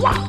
I'm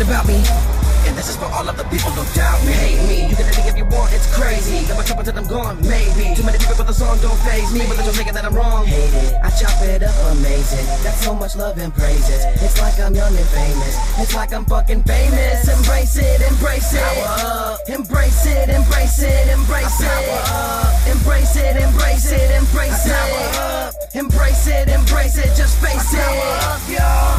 About me. up until I'm gone, maybe. Too many people, but the song don't phase me. But they're thinking that I'm wrong. Hate it, I chop it up amazing. Got so much love and praises. It's like I'm young and famous. It's like I'm fucking famous. Embrace it, embrace it. Power up. Embrace it, embrace it, embrace it. Embrace it, embrace it, embrace it. Embrace it, embrace it, just face it. Power up, y'all.